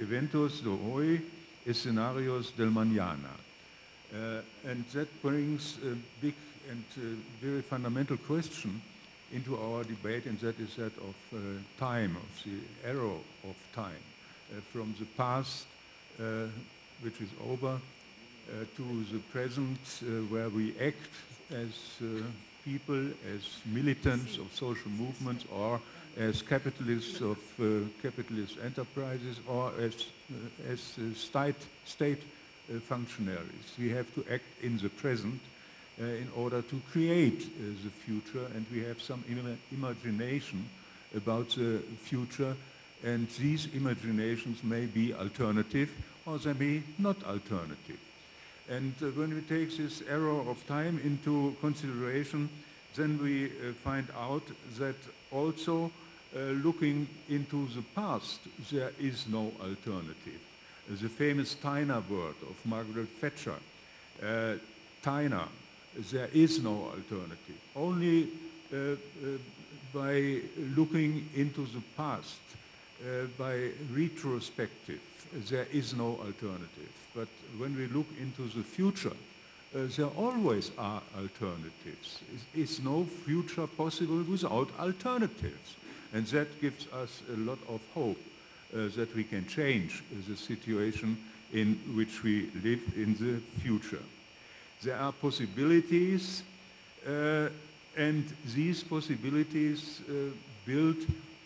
eventos de hoy, escenarios del mañana. Uh, and that brings a big and uh, very fundamental question into our debate, and that is that of uh, time, of the arrow of time, uh, from the past, uh, which is over, uh, to the present, where we act as people, as militants of social movements, or as capitalists of uh, capitalist enterprises or as, uh, as uh, state, state functionaries. We have to act in the present in order to create the future and we have some Im imagination about the future and these imaginations may be alternative or they may not alternative. And uh, when we take this arrow of time into consideration, then we uh, find out that also uh, looking into the past, there is no alternative. The famous TINA word of Margaret Thatcher, uh, there is no alternative. Only uh, uh, by looking into the past, uh, by retrospective, there is no alternative. But when we look into the future, uh, there always are alternatives. Is no future possible without alternatives. And that gives us a lot of hope uh, that we can change the situation in which we live in the future. There are possibilities, uh, and these possibilities uh, build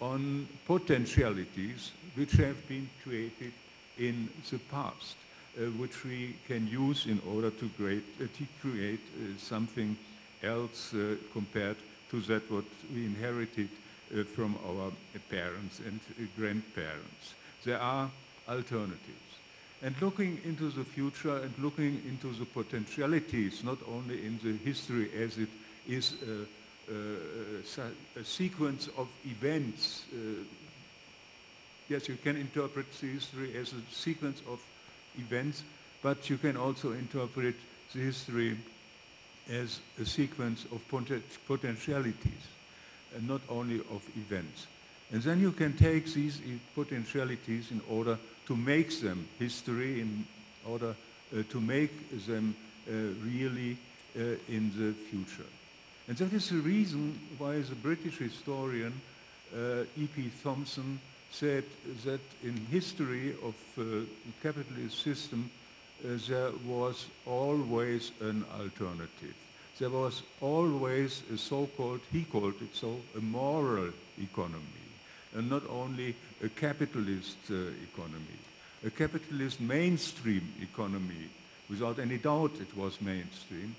on potentialities which have been created in the past. Uh, which we can use in order to create, uh, to create uh, something else compared to that what we inherited from our parents and grandparents. There are alternatives. And looking into the future and looking into the potentialities, not only in the history as it is a, a, a sequence of events. Uh, yes, you can interpret the history as a sequence of events, but you can also interpret the history as a sequence of potentialities, and not only of events. And then you can take these potentialities in order to make them history, in order uh, to make them uh, really uh, in the future. And that is the reason why the British historian uh, E.P. Thompson said that in history of uh, capitalist system, uh, there was always an alternative. There was always a so-called, he called it so, a moral economy, and not only a capitalist uh, economy. A capitalist mainstream economy, without any doubt it was mainstream,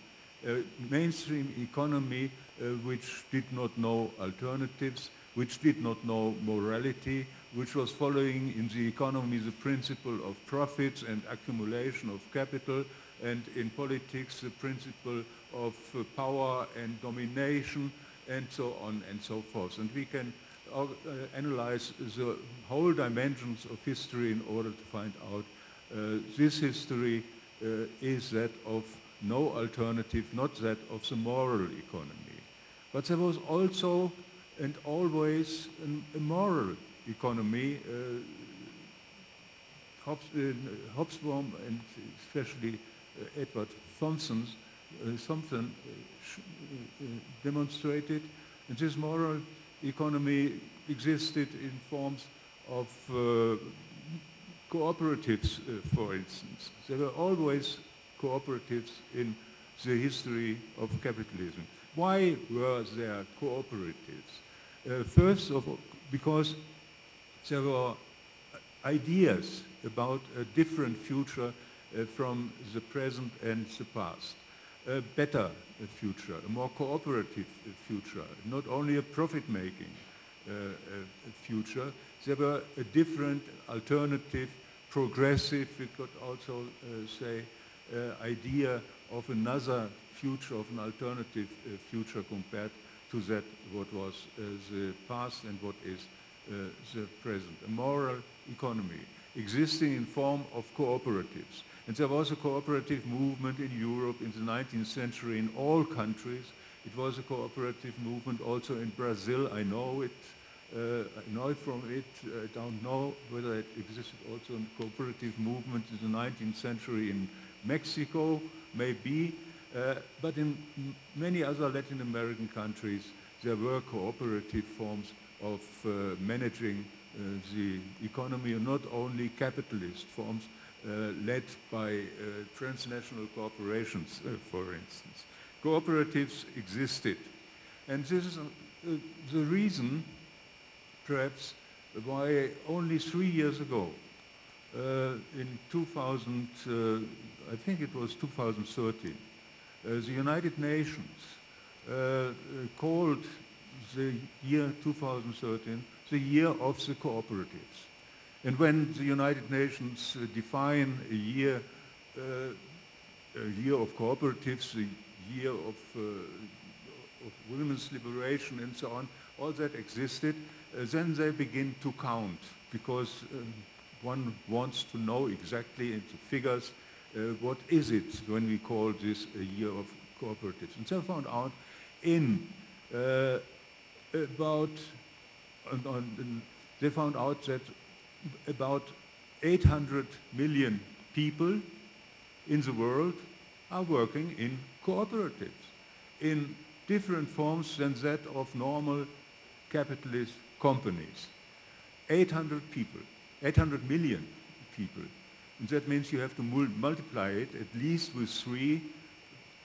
a mainstream economy uh, which did not know alternatives, which did not know morality, which was following in the economy the principle of profits and accumulation of capital, and in politics the principle of uh, power and domination, and so on and so forth. And we can uh, analyze the whole dimensions of history in order to find out uh, this history uh, is that of no alternative, not that of the moral economy. But there was also and always an, a moral economy, uh, Hobs, uh, Hobsbawm and especially uh, Edward Thompson's, Thompson demonstrated, and this moral economy existed in forms of cooperatives, uh, for instance. There were always cooperatives in the history of capitalism. Why were there cooperatives? Uh, first of all, because there were ideas about a different future uh, from the present and the past. A better future, a more cooperative future, not only a profit-making uh, future. There were a different, alternative, progressive, we could also uh, say, uh, idea of another future, of an alternative uh, future compared to that what was the past and what is uh, the present, a moral economy existing in form of cooperatives. And there was a cooperative movement in Europe in the 19th century in all countries. It was a cooperative movement also in Brazil, I know it, Uh, I know it from it. I don't know whether it existed also in cooperative movement in the 19th century in Mexico, maybe. Uh, but in many other Latin American countries, there were cooperative forms of uh, managing uh, the economy, not only capitalist forms uh, led by uh, transnational corporations, for instance. Cooperatives existed. And this is the reason perhaps why only three years ago, uh, in 2000, uh, I think it was 2013, uh, the United Nations called the year 2013 the year of the cooperatives. And when the United Nations uh, define a year, uh, a year of cooperatives, a year of, of women's liberation and so on, all that existed, uh, then they begin to count because um, one wants to know exactly into figures uh, what is it when we call this a year of cooperatives. And so I found out in uh, about, on, they found out that about 800 million people in the world are working in cooperatives in different forms than that of normal capitalist companies. 800 people, 800 million people. And that means you have to multiply it at least with three,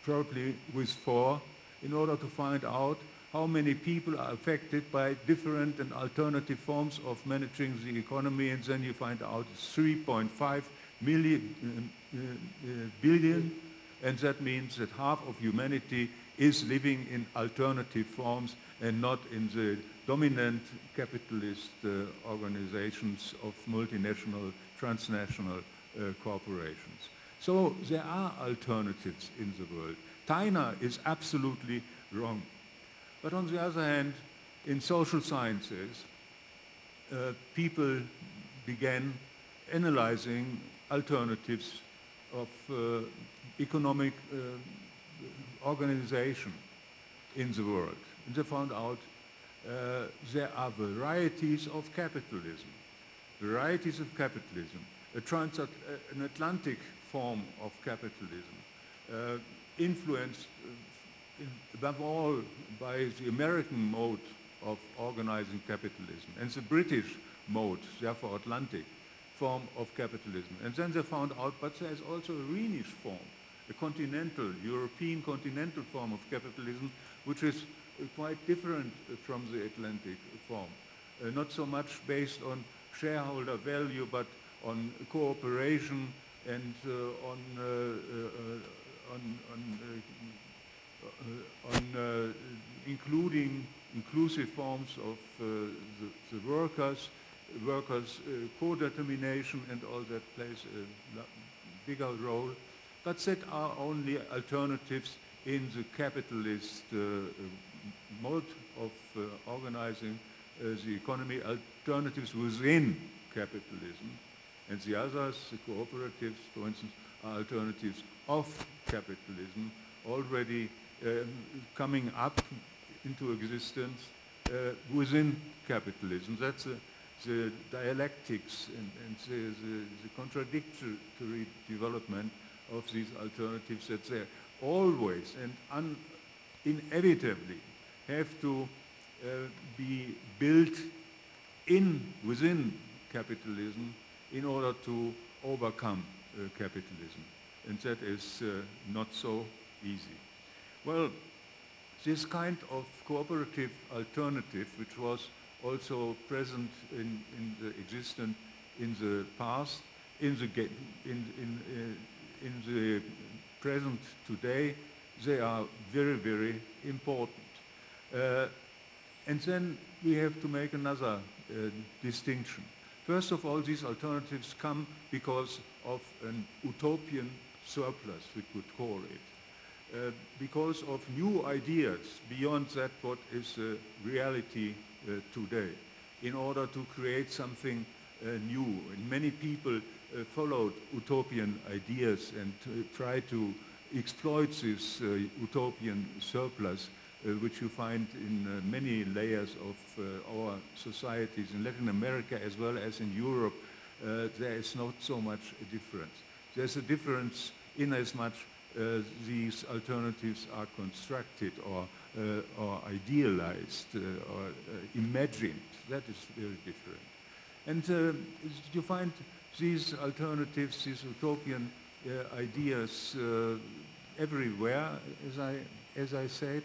probably with four, in order to find out how many people are affected by different and alternative forms of managing the economy, and then you find out it's 3.5 million, uh, uh, billion, and that means that half of humanity is living in alternative forms and not in the dominant capitalist uh, organizations of multinational, transnational uh, corporations. So there are alternatives in the world. TINA is absolutely wrong. But on the other hand, in social sciences, uh, people began analyzing alternatives of uh, economic uh, organization in the world. And they found out uh, there are varieties of capitalism. Varieties of capitalism. A uh, an Atlantic form of capitalism, uh, influenced above all by the American mode of organizing capitalism and the British mode, therefore Atlantic, form of capitalism. And then they found out, but there's also a Rhenish form, a continental, European continental form of capitalism, which is uh, quite different from the Atlantic form. Uh, not so much based on shareholder value, but on cooperation and uh, on, uh, uh, on, on uh, on uh, including inclusive forms of uh, the, the, workers, workers' co-determination and all that plays a bigger role, but that are only alternatives in the capitalist mode of organizing the economy, alternatives within capitalism. And the others, the cooperatives, for instance, are alternatives of capitalism already um, coming up into existence uh, within capitalism. That's a, the dialectics and, and the, the, the, contradictory development of these alternatives that they always and inevitably have to uh, be built in within capitalism in order to overcome uh, capitalism. And that is uh, not so easy. Well, this kind of cooperative alternative, which was also present in, in the existent in the past, in the, in, in, uh, in the present today, they are very, very important. Uh, and then we have to make another uh, distinction. First of all, these alternatives come because of an utopian surplus, we could call it. Uh, because of new ideas beyond that what is uh, reality uh, today in order to create something uh, new. And many people uh, followed utopian ideas and tried to exploit this utopian surplus uh, which you find in uh, many layers of uh, our societies in Latin America as well as in Europe, uh, there is not so much difference. There's a difference in as much uh, these alternatives are constructed or, uh, or idealized or imagined. That is very different. And you find these alternatives, these utopian ideas everywhere, as I, as I said,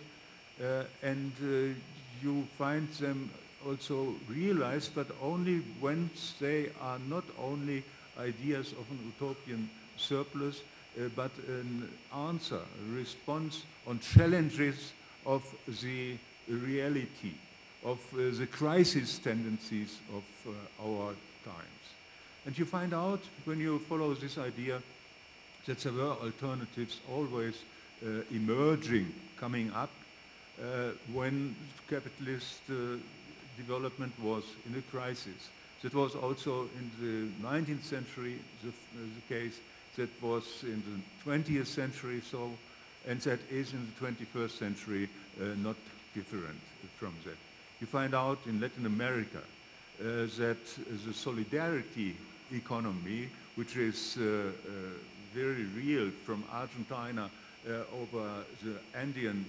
uh, and uh, you find them also realized, but only once they are not only ideas of an utopian surplus, uh, but an answer, a response on challenges of the reality, of uh, the crisis tendencies of uh, our times. And you find out when you follow this idea that there were alternatives always uh, emerging, coming up, uh, when capitalist uh, development was in a crisis. That was also in the 19th century the, the case, that was in the 20th century so, and that is in the 21st century uh, not different from that. You find out in Latin America uh, that the solidarity economy, which is uh, uh very real from Argentina over the Andean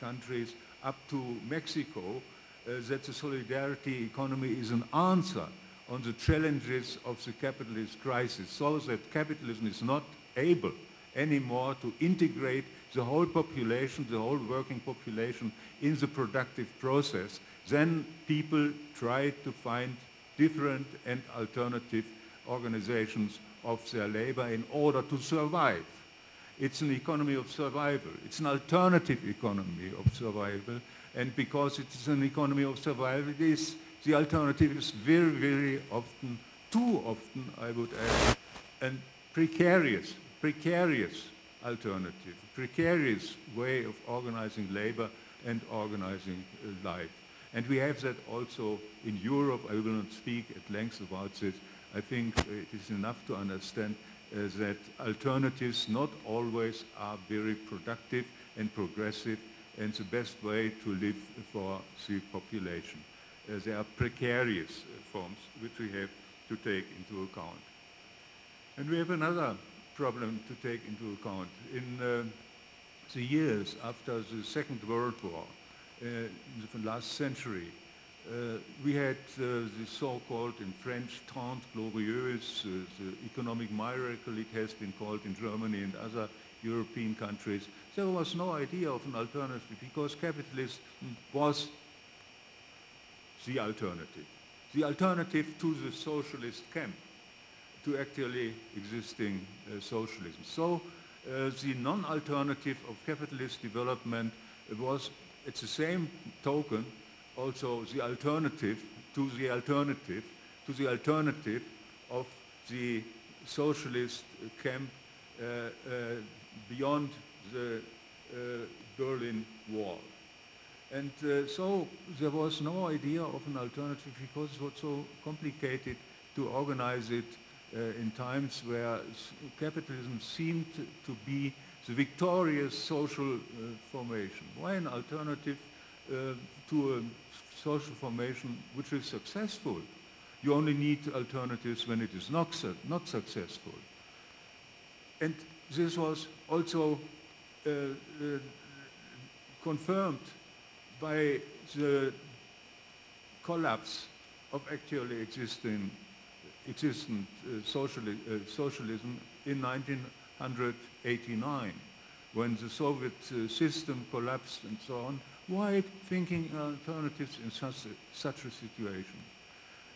countries up to Mexico, uh, Eh, that the solidarity economy is an answer on the challenges of the capitalist crisis so that capitalism is not able anymore to integrate the whole population, the whole working population in the productive process, then people try to find different and alternative organizations of their labor in order to survive. It's an economy of survival. It's an alternative economy of survival. And because it's an economy of survival, it is, the alternative is very, very often, too often, I would add, and precarious, precarious alternative, precarious way of organizing labor and organizing uh, life. And we have that also in Europe. I will not speak at length about this. I think it is enough to understand uh, that alternatives not always are very productive and progressive and the best way to live for the population. Uh, there are precarious uh, forms which we have to take into account. And we have another problem to take into account. In uh, the years after the Second World War, uh, in the last century, uh, we had uh, the so-called in French Trente Glorieuses, uh, the economic miracle it has been called in Germany and other European countries. There was no idea of an alternative because capitalism was the alternative. The alternative to the socialist camp, to actually existing uh, socialism. So uh, the non-alternative of capitalist development was, at the same token, also the alternative to the alternative to the alternative of the socialist camp uh, uh, beyond the uh, Berlin Wall. And uh, so there was no idea of an alternative because it was so complicated to organize it uh, in times where capitalism seemed to be the victorious social uh, formation. Why an alternative to a social formation which is successful. You only need alternatives when it is not, su not successful. And this was also uh, uh, confirmed by the collapse of actually existing, existent uh, sociali uh, socialism in 1989 when the Soviet uh, system collapsed and so on why thinking alternatives in such a, such a situation?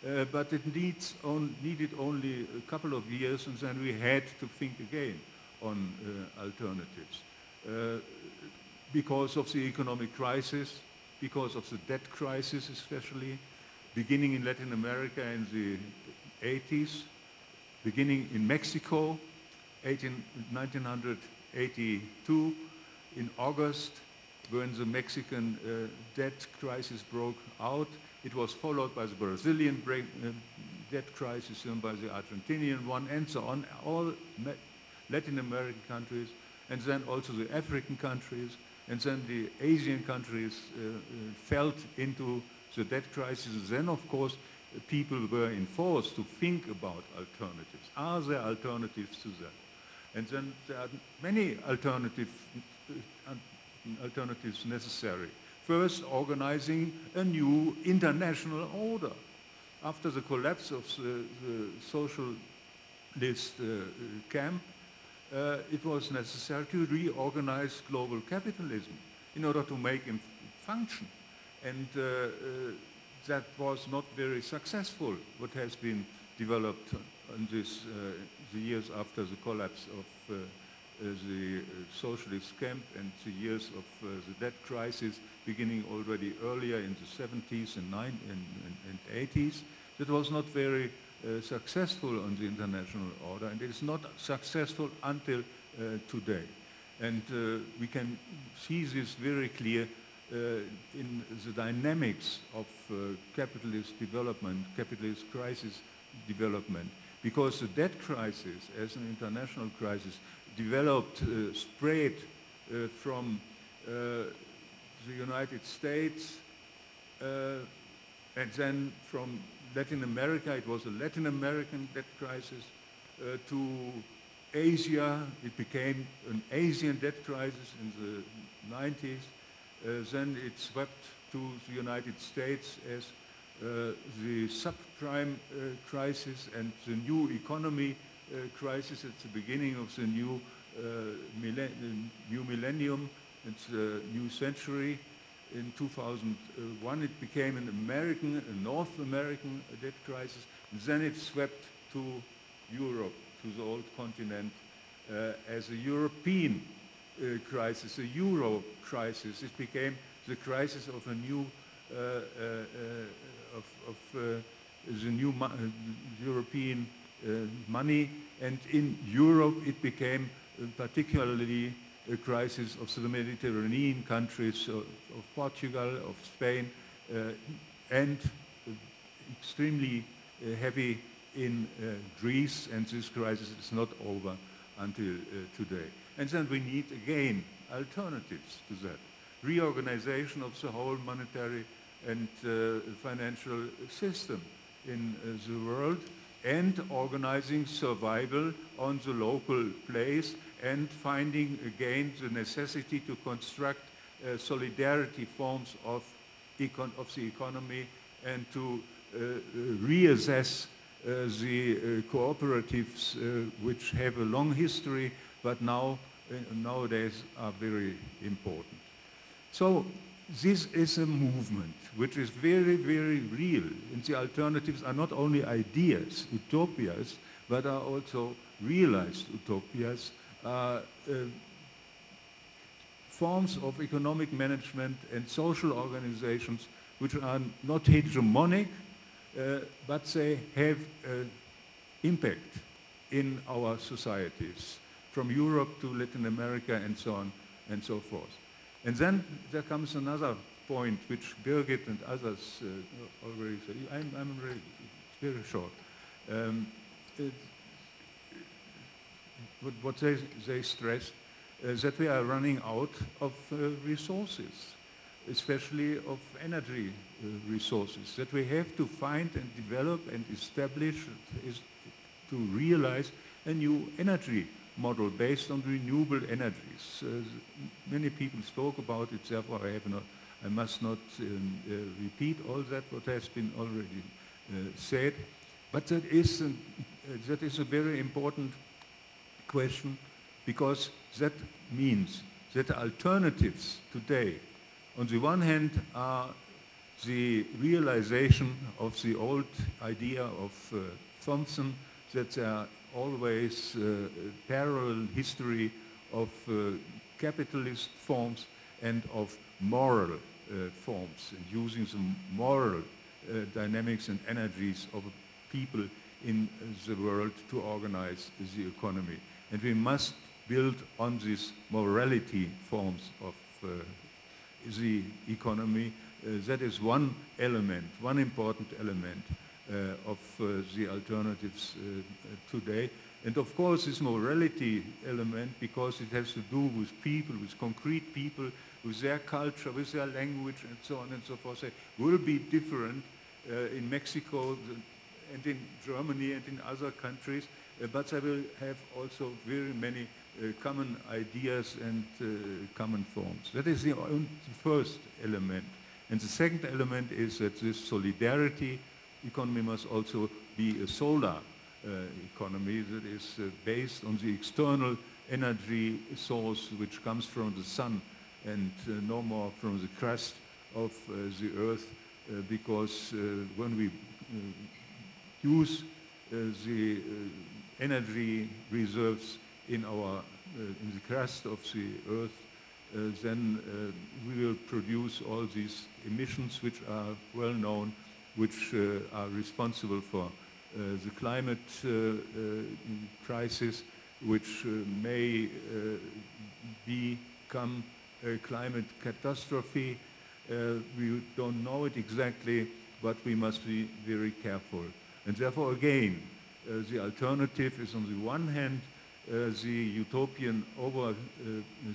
Uh, but it needs on, needed only a couple of years and then we had to think again on uh, alternatives. Uh, because of the economic crisis, because of the debt crisis especially, beginning in Latin America in the 80s, beginning in Mexico, 18, 1982, in August, when the Mexican uh, debt crisis broke out. It was followed by the Brazilian break, uh, debt crisis and by the Argentinian one and so on. All Latin American countries and then also the African countries, and then the Asian countries uh, uh, fell into the debt crisis. Then, of course, people were enforced to think about alternatives. Are there alternatives to that? And then there are many alternative, uh, alternatives necessary. First, organizing a new international order. After the collapse of the, the socialist uh, camp, uh, it was necessary to reorganize global capitalism in order to make it function. And uh, uh, that was not very successful, what has been developed in this, uh, the years after the collapse of uh, uh, the socialist camp and the years of the debt crisis beginning already earlier in the 70s and, and, and, and 80s. That was not very uh, successful on the international order, and it is not successful until uh, today. And uh, we can see this very clear uh, in the dynamics of uh, capitalist development, capitalist crisis development, because the debt crisis as an international crisis developed, uh, spread from the United States and then from Latin America, it was a Latin American debt crisis. Uh, to Asia, it became an Asian debt crisis in the 90s. Uh, then it swept to the United States as uh, the subprime uh, crisis and the new economy uh, crisis at the beginning of the new, uh, new millennium and the new century in 2001 it became an American, a North American debt crisis. And Then it swept to Europe, to the old continent, uh, as a European uh, crisis, a Euro crisis. It became the crisis of a new, uh, uh, uh of, of uh, the new European money. And in Europe it became particularly a crisis of the Mediterranean countries, of, of Portugal, of Spain, uh, and extremely uh, heavy in uh, Greece, and this crisis is not over until today. And then we need, again, alternatives to that. Reorganization of the whole monetary and uh, financial system in uh, the world and organizing survival on the local place and finding again the necessity to construct uh, solidarity forms of, of, the economy and to uh, reassess uh, the uh, cooperatives uh, which have a long history but now uh, nowadays are very important. So this is a movement which is very, very real. And the alternatives are not only ideas, utopias, but are also realized utopias forms of economic management and social organizations which are not hegemonic, uh, but they have impact in our societies, from Europe to Latin America and so on and so forth. And then there comes another point which Birgit and others uh, already said. I'm, I'm really, very short. Um, what they, they stress is that we are running out of uh, resources, especially of energy uh, resources, that we have to find and develop and establish is to realize a new energy model based on renewable energies. Uh, many people spoke about it, therefore I, have not, I must not um, uh, repeat all that what has been already uh, said. But that is, an, that is a very important question because that means that alternatives today, on the one hand, are the realization of the old idea of uh, Thompson that there are always uh, parallel history of uh, capitalist forms and of moral uh, forms and using the moral uh, dynamics and energies of people in the world to organize the economy. And we must build on these morality forms of uh, the economy. Uh, that is one element, one important element uh, of uh, the alternatives uh, today. And of course, this morality element, because it has to do with people, with concrete people, with their culture, with their language, and so on and so forth, will be different uh, in Mexico and in Germany and in other countries, but they will have also very many uh, common ideas and common forms. That is the first element. And the second element is that this solidarity economy must also be a solar uh, economy that is uh, based on the external energy source which comes from the sun and uh, no more from the crust of the earth because when we use the energy reserves in our in the crust of the earth uh, then uh, we will produce all these emissions which are well known, which uh, are responsible for the climate crisis, which may become a climate catastrophe. we don't know it exactly, but we must be very careful. And therefore, again, uh, the alternative is on the one hand uh, the utopian over uh,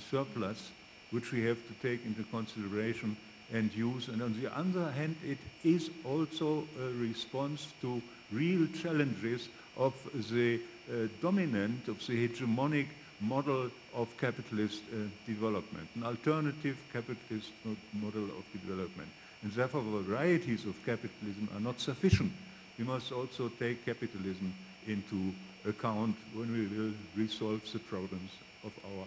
surplus which we have to take into consideration and use. And on the other hand, it is also a response to real challenges of the uh, dominant, of the hegemonic model of capitalist uh, development, an alternative capitalist model of development. And therefore, varieties of capitalism are not sufficient. We must also take capitalism into account when we will resolve the problems of our